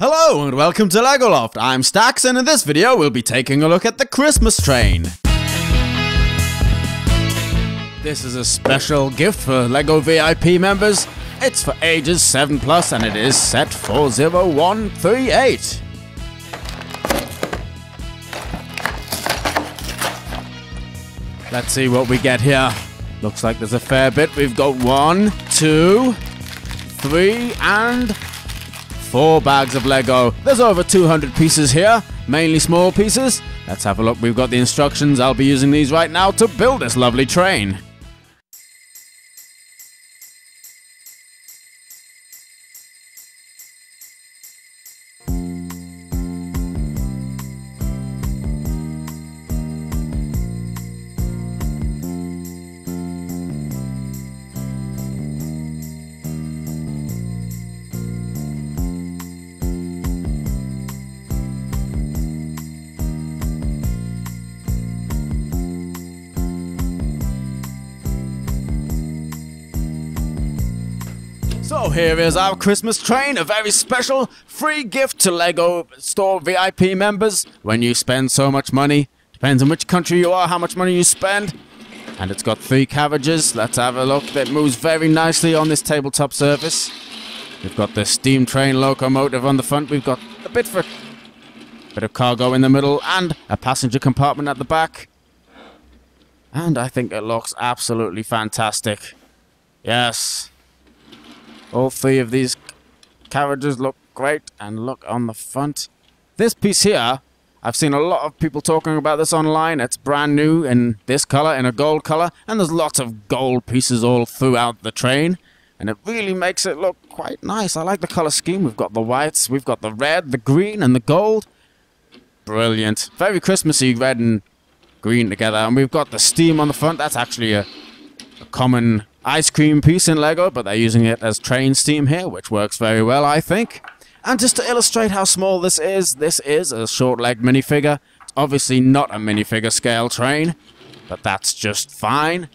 Hello and welcome to LEGO Loft. I'm Stacks and in this video we'll be taking a look at the Christmas train. This is a special gift for LEGO VIP members. It's for ages 7 plus and it is set 40138. Let's see what we get here. Looks like there's a fair bit. We've got one, two, three, and four bags of Lego. There's over 200 pieces here, mainly small pieces. Let's have a look. We've got the instructions. I'll be using these right now to build this lovely train. So here is our Christmas train, a very special free gift to LEGO Store VIP members. When you spend so much money, depends on which country you are, how much money you spend. And it's got three carriages. Let's have a look. That moves very nicely on this tabletop surface. We've got the steam train locomotive on the front. We've got a bit for bit of cargo in the middle and a passenger compartment at the back. And I think it looks absolutely fantastic. Yes. All three of these carriages look great and look on the front. This piece here, I've seen a lot of people talking about this online. It's brand new in this color, in a gold color, and there's lots of gold pieces all throughout the train. And it really makes it look quite nice. I like the color scheme. We've got the whites, we've got the red, the green, and the gold. Brilliant. Very Christmassy red and green together. And we've got the steam on the front. That's actually a, a common ice cream piece in Lego, but they're using it as train steam here, which works very well, I think. And just to illustrate how small this is, this is a short leg minifigure. It's obviously not a minifigure scale train, but that's just fine.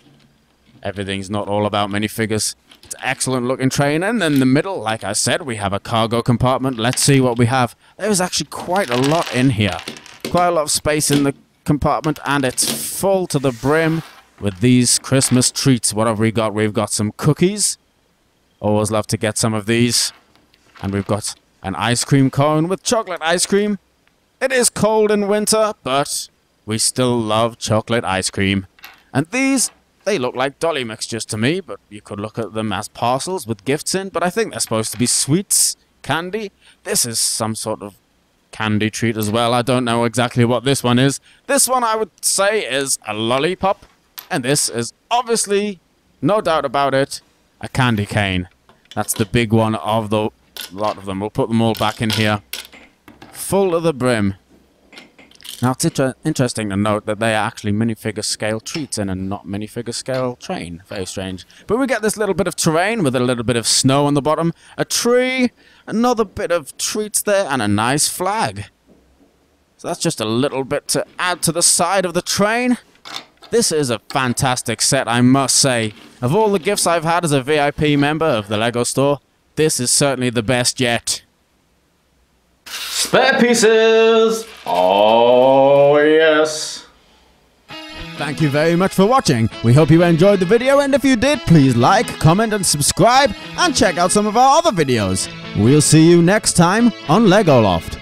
Everything's not all about minifigures. It's an excellent looking train, and in the middle, like I said, we have a cargo compartment. Let's see what we have. There's actually quite a lot in here. Quite a lot of space in the compartment, and it's full to the brim with these Christmas treats. What have we got? We've got some cookies. Always love to get some of these. And we've got an ice cream cone with chocolate ice cream. It is cold in winter, but we still love chocolate ice cream. And these, they look like dolly mixtures to me, but you could look at them as parcels with gifts in, but I think they're supposed to be sweets, candy. This is some sort of candy treat as well. I don't know exactly what this one is. This one I would say is a lollipop. And this is obviously, no doubt about it, a candy cane. That's the big one of the lot of them. We'll put them all back in here. Full to the brim. Now, it's inter interesting to note that they are actually minifigure scale treats in a not minifigure scale train. Very strange. But we get this little bit of terrain with a little bit of snow on the bottom, a tree, another bit of treats there, and a nice flag. So that's just a little bit to add to the side of the train. This is a fantastic set, I must say. Of all the gifts I've had as a VIP member of the LEGO store, this is certainly the best yet. Spare pieces! Oh, yes. Thank you very much for watching. We hope you enjoyed the video, and if you did, please like, comment, and subscribe, and check out some of our other videos. We'll see you next time on LEGO Loft.